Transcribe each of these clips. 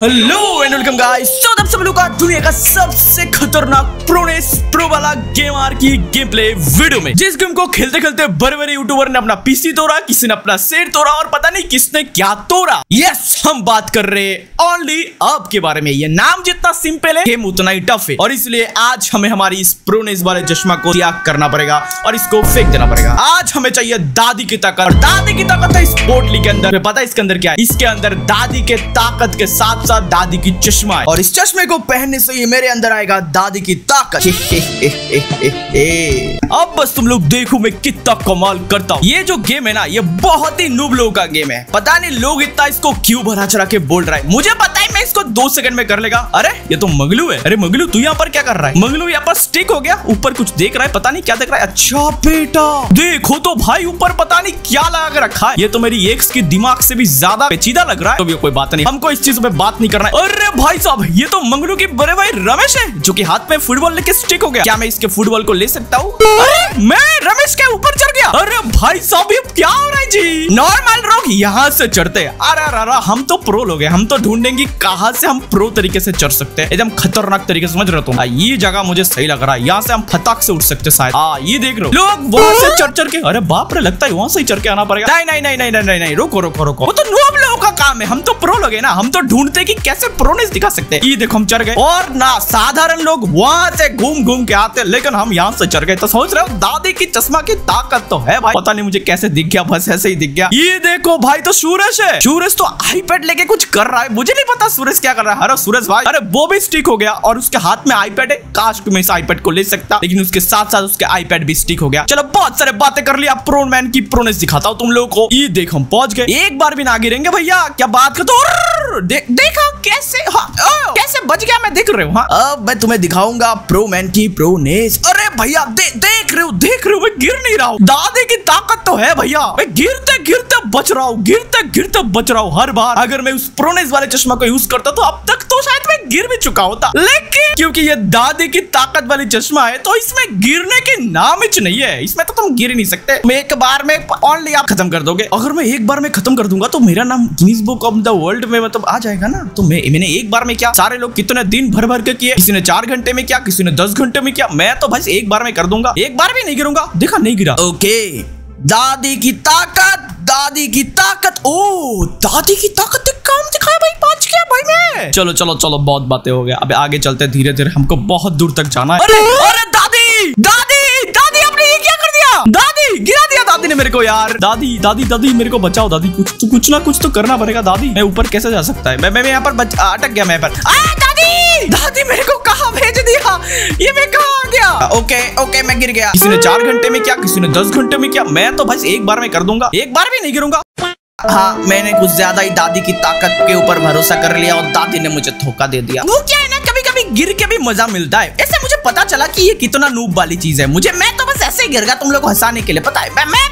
Hello and welcome guys तो आप सब लोग का दुनिया का सबसे खतरनाक प्रोनेस प्रो वाला गेम आर की गेम प्ले वीडियो में। जिस गेम को खेलते खेलते बड़े बड़े यूट्यूबर ने अपना पीसी तोड़ा, किसी ने अपना सेट तोड़ा और पता नहीं किसने क्या तोड़ा। यस हम बात कर रहे हैं ओनली अब के बारे में। ये नाम जितना सिंपल है गेम उतना ही टफ है। और इसलिए आज हमें हमारी इस प्रोनेस वाले चश्मा को त्याग करना पड़ेगा और इसको फेंक देना पड़ेगा। आज हमें चाहिए दादी की ताकत। दादी की ताकत है इस पोटली के अंदर। पता है इसके अंदर क्या है? इसके अंदर दादी के ताकत के साथ साथ दादी की चश्मा है। और इस चश्मे को पहनने से ही मेरे अंदर आएगा दादी की ताकत। अब बस तुम लोग देखो मैं कितना कमाल करता हूँ। ये जो गेम है ना, ये बहुत ही नूब लोगों का गेम है। पता नहीं लोग इतना इसको क्यों भरा चढ़ा के बोल रहा है। मुझे पता इसको दो सेकंड में कर लेगा। अरे, ये तो मंगलू है। अरे, मंगलू, तू यहाँ पर क्या कर रहा है? मंगलू, यहाँ पर स्टिक हो गया। ऊपर कुछ देख रहा है, पता नहीं क्या देख रहा है। अच्छा बेटा। देखो तो भाई, ऊपर पता नहीं क्या लगा रखा है। ये तो मेरी एक्स के दिमाग से भी ज़्यादा पेचीदा लग रहा है। तो भी कोई बात नहीं। हमको इस चीज़ पे बात नहीं करना है। अरे भाई साहब, ये तो मंगलू के बड़े भाई रमेश है, जो की हाथ में फुटबॉल लेके स्टिक हो गया। क्या मैं इसके फुटबॉल को ले सकता हूँ? मैं रमेश के ऊपर गया। अरे भाई साहब, ये क्या हो रहा है जी? नॉर्मल लोग यहाँ से चढ़ते हैं। अरे अरे हम तो प्रो लोग हैं। हम तो ढूंढेंगे कहाँ से हम प्रो तरीके से चढ़ सकते हैं। एकदम खतरनाक तरीके से, समझ रहे हो ये जगह मुझे सही लग रहा है। यहाँ से हम फटाक से उठ सकते शायद। हाँ ये देख रहे लोग वहाँ से चढ़ चढ़ के अरे बाप रे, लगता है वहाँ से चढ़ के आना पड़ेगा। नहीं नहीं नहीं नहीं नहीं नहीं रोको रोको, रुको। वो तो नोब लोगों का काम है। हम तो प्रो लोग हैं ना। हम तो ढूंढते कि कैसे प्रोनेस दिखा सकते हैं। ये देखो, हम चढ़ गए। और ना, साधारण लोग वहाँ से घूम घूम के आते लेकिन हम यहाँ से चढ़ गए। तो सोच रहे हो, दादी की चश्मा की ताकत तो है भाई। पता नहीं मुझे कैसे दिख गया बस ऐसे ही दिख गया। ये देखो भाई तो सूरज है। सूरज तो आईपैड लेके कुछ कर रहा है। मुझे नहीं पता सूरज क्या कर रहा है। अरे सूरज भाई अरे वो भी स्टिक हो गया और उसके हाथ में आईपैड है। काश मैं इस आईपैड को ले सकता लेकिन उसके साथ साथ उसके आईपैड भी स्टिक हो गया। चलो बहुत सारे बातें कर लिया। प्रो मैन की प्रोनेस दिखाता हूँ तुम लोगों को। ये देखो हम पहुँच गए। एक बार भी ना गिरेंगे भैया। क्या बात कर तो दे, देखा कैसे? हाँ, ओ, कैसे बच गया? मैं देख रहे हूँ हाँ, अब मैं तुम्हें दिखाऊँगा प्रो मैन की प्रोनेस अरे भैया दे, देख रहे हो देख रहे हो मैं गिर नहीं रहा हूँ। दादी की ताकत तो है भैया। मैं गिरते गिरते बच रहा हूँ गिरते गिरते बच रहा हूँ हर बार अगर मैं उस प्रोनेस वाले चश्मा को यूज़ करता तो अब तक तो शायद मैं गिर भी चुका होता। लेकिन क्योंकि ये दादी की ताकत वाली चश्मा है तो इसमें गिरने के नाम ही नहीं है। इसमें तो तुम गिर नहीं सकते। मैं एक बार में ओनली आप खत्म कर दोगे। अगर मैं एक बार में खत्म कर दूँगा तो मेरा नाम Guinness book of the world में मतलब आ जाएगा ना। तो मैं, मैंने एक बार में क्या, सारे लोग कितने दिन भर भर के किए? किसी ने चार घंटे में किया, किसी ने दस घंटे में किया। मैं तो बस एक बार में कर दूँगा। एक बार भी नहीं गिरूँगा। देखा, नहीं गिरा। ओके दादी की ताकत। दादी की ताकत। ओ दादी की ताकत काम दिखाया भाई पाँच किया भाई मैं। चलो चलो चलो बहुत बातें हो गया। अब आगे चलते धीरे धीरे हमको बहुत दूर तक जाना है। अरे अरे दादी दादी दादी आपने ये क्या कर दिया? दादी गिरा दिया दादी ने मेरे को यार। दादी दादी दादी मेरे को बचाओ दादी। कुछ तो कुछ ना कुछ तो करना पड़ेगा दादी। मैं ऊपर कैसे जा सकता है? मैं मैं यहाँ पर बच, अटक गया मैं पर। आ, दादी दादी मेरे को कहा भेज दिया? ये मैं कहाँ ओके ओके, मैं गिर गया। किसी ने चार घंटे में किया, किसी ने दस घंटे में किया। मैं तो बस एक बार में कर दूँगा। एक बार भी नहीं गिरूँगा। हाँ मैंने कुछ ज़्यादा ही दादी की ताकत के ऊपर भरोसा कर लिया और दादी ने मुझे धोखा दे दिया। वो क्या है ना कभी कभी गिर के भी मज़ा मिलता है। ऐसे मुझे पता चला कि ये कितना नूब वाली चीज़ है। मुझे, मैं तो बस ऐसे ही गिर गया, तुम लोग को हंसाने के लिए। पता है, मैं मैं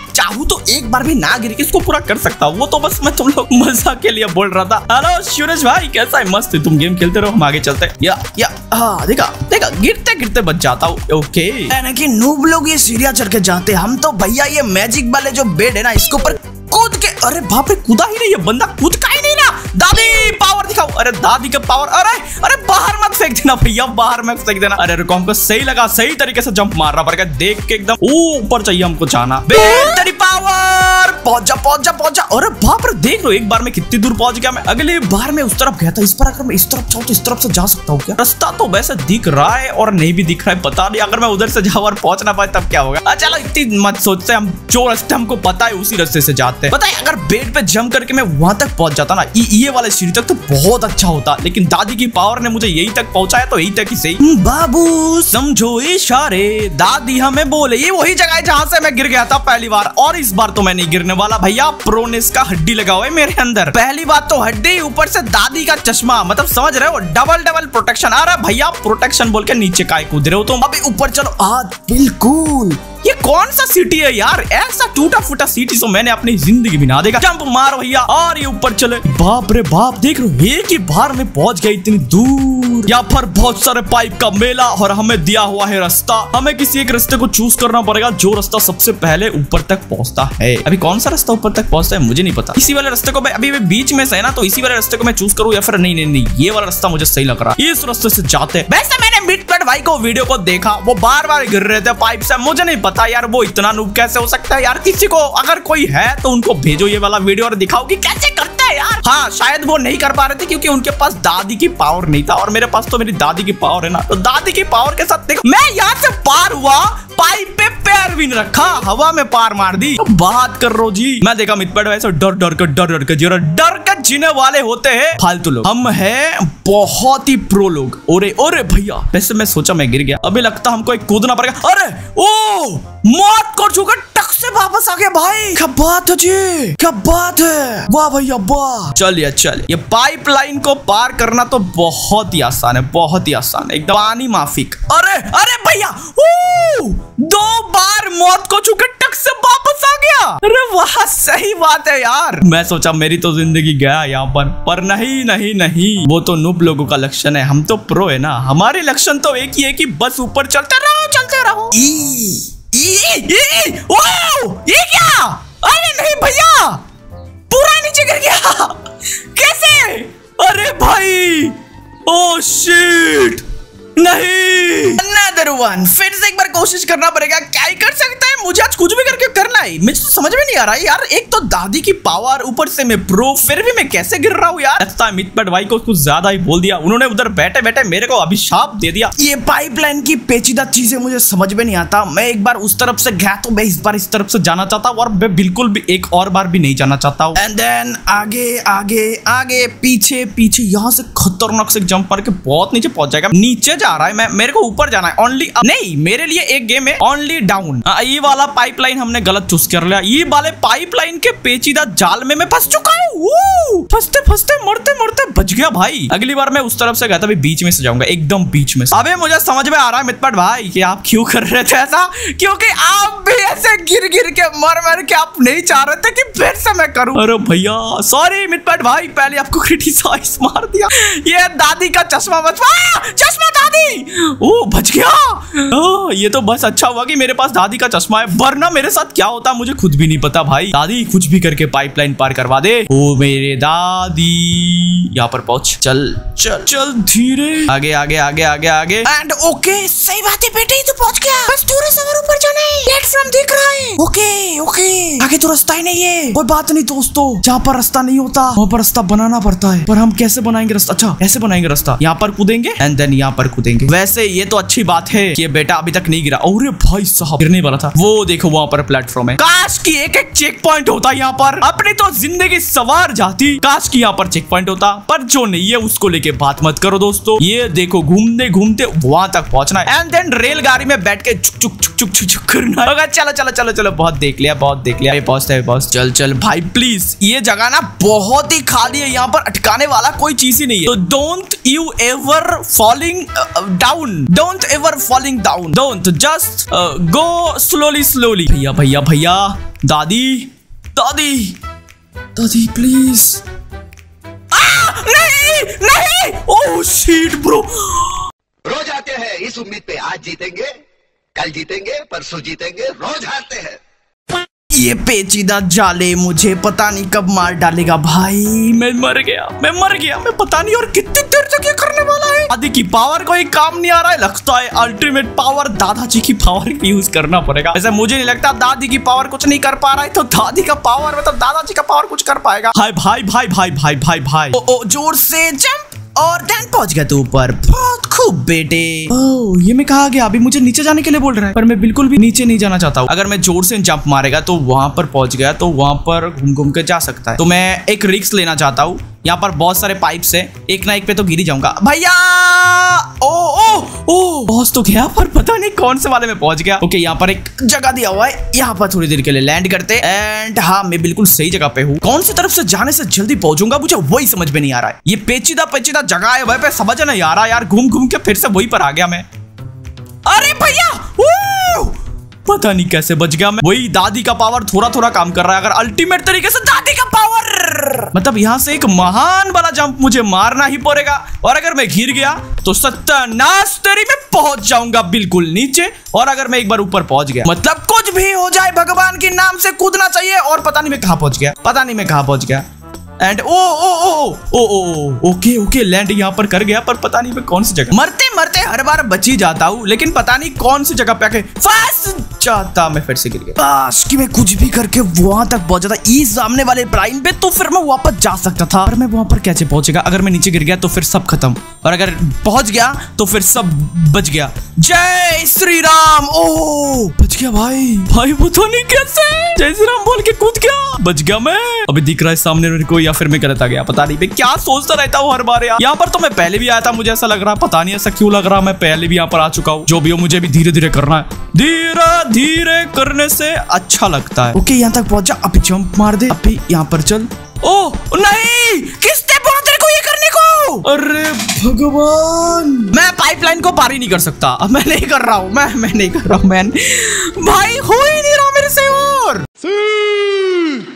चाहूँ तो एक बार भी ना गिर के इसको पूरा कर सकता हूँ। वो तो बस मैं तुम लोग मज़ा के लिए बोल रहा था। हेलो सूरज भाई, कैसा है? मस्त है। तुम गेम खेलते रहो, हम आगे चलते या या हाँ देखा देखा, गिरते गिरते बच जाता हूँ। ओके कि नूब लोग ये सीढ़िया चढ़ के जाते हम तो भैया ये मैजिक वाले जो बेड है ना, इसके ऊपर कूद के अरे बाप रे, कूदा ही नहीं ये बंदा कूद का ही नहीं ना। दादी पावर दिखाओ। अरे दादी का पावर अरे अरे बाहर मत फेंक देना भैया, बाहर मत फेंक देना। अरे रुको, हमको सही लगा, सही तरीके से जंप मारना पड़ेगा। देख के एकदम ऊपर चाहिए हमको जाना। बेहतरी पावर पहुँच जा पहुँच जा पहुँच। जा अरे बाप रे, देख लो, एक बार में कितनी दूर पहुँच गया मैं। अगली बार में उस तरफ़ गया था, इस पर अगर मैं इस तरफ़ चाहूँ तो इस तरफ़ से जा सकता हूँ क्या? रास्ता तो वैसे दिख रहा है और नहीं भी दिख रहा है, पता नहीं। अगर मैं उधर से जाऊँ और पहुँच ना पाए तब क्या होगा? चलो, इतनी मत सोचते हम, जो रास्ते हमको पता है, उसी रास्ते से जाते हैं। पता है, अगर बेड पे जम करके मैं वहाँ तक पहुँच जाता ना, ये वाले सीढ़ी तक तो बहुत अच्छा होता। लेकिन दादी की पावर ने मुझे यही तक पहुँचाया तो यही तक ही सही। बाबू, समझो इशारे। दादी हमें बोले, ये वही जगह है जहाँ से मैं गिर गया था पहली बार, और इस बार तो मैं नहीं गिरने वाला भैया प्रोनेस का हड्डी लगा हुआ है मेरे अंदर। पहली बात तो हड्डी ऊपर से दादी का चश्मा मतलब समझ रहे हो डबल डबल प्रोटेक्शन आ रहा है। भैया प्रोटेक्शन बोल के नीचे काय कूद रहे हो तुम? अभी ऊपर चलो। आज बिल्कुल। ये कौन सा सिटी है यार? ऐसा टूटा फूटा सिटी तो मैंने अपनी ज़िंदगी में ना देखा जंप मार भैया, और ये ऊपर चले। बाप रे बाप, देख रहे एक ही बार में पहुँच गए इतनी दूर। यहाँ पर बहुत सारे पाइप का मेला और हमें दिया हुआ है रास्ता। हमें किसी एक रास्ते को चूज़ करना पड़ेगा, जो रास्ता सबसे पहले ऊपर तक पहुँचता है। अभी कौन सा रास्ता ऊपर तक पहुँचता है, मुझे नहीं पता। इसी वाले रास्ते को मैं, अभी बीच में से है ना तो इसी वाले रास्ते को मैं चूज़ करूँ या फिर नहीं नहीं नहीं, ये वाला रास्ता मुझे सही लग रहा है। इस रास्ते से जाते वैसे मैंने मिटपट भाई को वीडियो को देखा, वो बार बार गिर रहे थे पाइप से, मुझे नहीं पता। यार, वो इतना नूब कैसे हो सकता है यार? किसी को अगर कोई है तो उनको भेजो ये वाला वीडियो और दिखाओ कि कैसे करते हैं यार। हाँ शायद वो नहीं कर पा रहे थे क्योंकि उनके पास दादी की पावर नहीं था। और मेरे पास तो मेरी दादी की पावर है ना। तो दादी की पावर के साथ देखो, मैं यहाँ से पार हुआ पाइप पे पैर भी नहीं रखा, हवा में पार मार दी। तो बात कर रो जी, मैं देखा मितपेट वैसे डर डर के डर डर के जरा डर के जीने वाले होते हैं फालतू लोग। हम हैं बहुत ही प्रो लोग। ओरे ओरे भैया, वैसे मैं सोचा मैं गिर गया, अभी लगता हमको एक कूदना पड़ेगा। अरे, ओ, मौत को छूकर टक से वापस आ गया भाई। क्या बात है जी, क्या बात है। वाह भैया, वाह। चलिए चलिए, ये पाइपलाइन को पार करना तो बहुत ही आसान है, बहुत ही आसान है। एकदम पानी माफिक। अरे अरे भैया दो बार मौत को छूकर टक से वापस आ गया। अरे वाह सही बात है यार। मैं सोचा मेरी तो ज़िंदगी गया यहाँ पर पर नहीं नहीं नहीं। वो तो नुब लोगों का लक्षण है हम तो प्रो है ना। हमारे लक्षण तो एक ही है कि बस ऊपर चलते रहो चलते रहो। ई, ई, ई, ओ, ये क्या? अरे नहीं भैया पूरा नीचे गिर गया। कैसे? अरे भाई ओ शिट नहीं। अनदर वन फिर से एक बार कोशिश करना पड़ेगा। क्या ही कर सकता है? मुझे आज कुछ भी करके करना है। मुझे तो समझ में नहीं आ रहा है यार। एक तो दादी की पावर ऊपर से मैं प्रो फिर भी मैं कैसे गिर रहा हूँ यार? लगता है मितपट भाई को कुछ ज़्यादा ही बोल दिया। उन्होंने उधर बैठे बैठे मेरे को अभिशाप दे दिया। ये पाइपलाइन की पेचीदा चीज़ें मुझे समझ में नहीं आता। मैं एक बार उस तरफ़ से गया तो मैं इस बार इस तरफ़ से जाना चाहता हूँ और मैं बिल्कुल भी एक और बार भी नहीं जाना चाहता हूँ। एंड देन आगे आगे आगे पीछे पीछे यहाँ से खतरनाक से जंप करके बहुत नीचे पहुँच जाएगा। नीचे जा रहा है, मैं, मेरे को ऊपर जाना है। ओनली नहीं, मेरे लिए एक गेम है ओनली डाउन ये वाला पाइपलाइन हमने गलत चूज़ कर लिया। ये वाले पाइपलाइन के पेचीदा जाल में मैं फंस चुका हूँ। फंसते फंसते, मरते मरते बच गया भाई। अगली बार मैं उस तरफ़ से गया था बीच में से जाऊँगा, एकदम बीच में अबे, मुझे समझ में आ रहा है, मितपट भाई, कि आप क्यों कर रहे थे ऐसा? क्योंकि आप भी ऐसे गिर गिर के मर मर के आप नहीं चाह रहे थे कि फिर से मैं करूँ। अरे भैया सॉरी मितपट भाई, पहले आपको क्रिटिसाइज मार दिया। ये दादी का चश्मा बच चश्मा दादी ओ बच गया! ओ, ये तो बस अच्छा हुआ कि मेरे पास दादी का चश्मा है वरना मेरे साथ क्या होता मुझे खुद भी नहीं पता भाई। दादी कुछ भी करके पाइपलाइन पार करवा दे। ओ मेरे दादी यहाँ पर पहुँच। चल चल चल धीरे। आगे आगे आगे आगे आगे। एंड ओके सही बात है बेटे तू पहुँच गया। बस थोड़ा सा और ऊपर जाना है। प्लेटफॉर्म दिख रहा है। ओके ओके आगे तो रास्ता ही नहीं है। कोई बात नहीं दोस्तों जहाँ पर रास्ता नहीं होता वहाँ पर रास्ता बनाना पड़ता है। पर हम कैसे बनाएँगे रास्ता? अच्छा ऐसे बनाएँगे रास्ता। यहाँ पर कूदेंगे एंड देन यहाँ पर कूदेंगे वैसे ये तो अच्छी बात है कि ये बेटा अभी तक नहीं गिरा। अरे भाई साहब, गिरने वाला था। वो देखो, वहाँ पर प्लेटफॉर्म है। काश की एक एक चेक पॉइंट होता यहाँ पर। अपनी तो ज़िंदगी सवार जाती। काश की यहाँ पर चेक पॉइंट होता। पर जो नहीं है, उसको लेके बात मत करो दोस्तों। ये देखो घूमते घूमते वहाँ तक पहुँचना है। एंड देन रेलगाड़ी में बैठ के चुक चुक चुक करना होगा चलो चलो चलो चलो, बहुत देख लिया, बहुत देख लिया। पहुँचते है बॉस चल चल, भाई प्लीज़ ये जगह ना बहुत ही खाली है। यहाँ पर अटकाने वाला कोई चीज़ ही नहीं है। तो don't you ever falling down don't ever falling down don't just go slowly slowly भैया भैया भैया दादी दादी दादी प्लीज़ नहीं नहीं ओह शिट ब्रो रोज आते हैं, इस उम्मीद पे आज जीतेंगे, कल जीतेंगे, परसों जीतेंगे, रोज हारते हैं। ये पेचीदा जाले मुझे पता नहीं कब मार डालेगा भाई। मैं मर गया मैं मर गया मैं पता नहीं और कितनी देर तक ये करने वाला है। दादी की पावर कोई काम नहीं आ रहा है लगता है अल्टीमेट पावर दादाजी की पावर यूज़ करना पड़ेगा। ऐसा मुझे नहीं लगता दादी की पावर कुछ नहीं कर पा रहा है तो दादी का पावर मतलब दादाजी का पावर कुछ कर पाएगा। हाय भाई भाई भाई भाई भाई भाई। ओ, ओ ज़ोर से जंप! और देन पहुँच गया तू ऊपर। बहुत खूब बेटे। ओ, ये मैं कहा गया? अभी मुझे नीचे जाने के लिए बोल रहा है। पर मैं बिल्कुल भी नीचे नहीं जाना चाहता हूँ। अगर मैं ज़ोर से जंप मारेगा तो वहाँ पर पहुँच गया तो वहाँ पर घूम घूम के जा सकता है। तो मैं एक रिक्स लेना चाहता हूँ। यहाँ पर बहुत सारे पाइप है। एक ना एक पे तो गिरी जाऊँगा। भैया! ओ ओ ओ पहुँच तो गया पर पता नहीं कौन से वाले में पहुँच गया। ओके यहाँ पर एक जगह दिया हुआ है। यहाँ पर थोड़ी देर के लिए लैंड करते एंड हाँ मैं बिल्कुल सही जगह पे हूँ। कौन सी तरफ़ से जाने से जल्दी पहुंचूँगा मुझे वही समझ में नहीं आ रहा है। ये पेचीदा पेचीदा जगह है वह पे समझ नहीं आ रहा यार। घूम घूम के फिर से वही पर आ गया मैं। अरे भैया! पता नहीं कैसे बच गया मैं। वही दादी का पावर थोड़ा थोड़ा काम कर रहा है। अगर अल्टीमेट तरीके से दादी मतलब यहाँ से एक महान वाला जंप मुझे मारना ही पड़ेगा। और अगर मैं घिर गया तो सत्यानाश में पहुँच जाऊँगा बिल्कुल नीचे। और अगर मैं एक बार ऊपर पहुँच गया मतलब कुछ भी हो जाए, भगवान के नाम से कूदना चाहिए। और पता नहीं मैं कहा पहुँच गया, पता नहीं मैं कहा पहुँच गया। And oh oh oh oh oh okay okay land यहाँ पर कर गया, पर पता नहीं मैं कौन सी जगह मरते मरते हर बार बची जाता हूँ, लेकिन पता नहीं कौन सी जगह पे आके जाता मैं फिर से गिर गया। काश कि मैं कुछ भी करके वहाँ तक पहुँच जाता ई सामने वाले प्राइन पे तो फिर मैं वापस जा सकता था। पर मैं वहाँ पर कैसे पहुंचेगा? अगर मैं नीचे गिर गया तो फिर सब खत्म। और अगर पहुँच गया तो फिर सब बच गया। जय श्री राम ओ बच गया भाई। भाई, पता नहीं कैसे। जय श्री राम बोल के कूद गया। बच गया मैं। अभी दिख रहा है सामने मेरे को या फिर मैं गलत आ गया? पता नहीं। मैं क्या सोचता रहता हूँ हर बार यार। यहाँ पर तो मैं पहले भी आया था मुझे ऐसा लग रहा पता नहीं ऐसा क्यों लग रहा मैं पहले भी यहाँ पर आ चुका हूँ। जो भी हो मुझे भी धीरे धीरे करना है। धीरे धीरे करने से अच्छा लगता है। ओके यहाँ तक पहुँच। जा अभी जंप मार दे। अभी यहाँ पर चल। ओ नहीं! किसने बोला तेरे को ये करने को? अरे भगवान! मैं पाइपलाइन को पार ही नहीं कर सकता। अब मैं नहीं कर रहा हूँ। मैं मैं नहीं कर रहा हूँ मैन भाई हो ही नहीं रहा मेरे से और।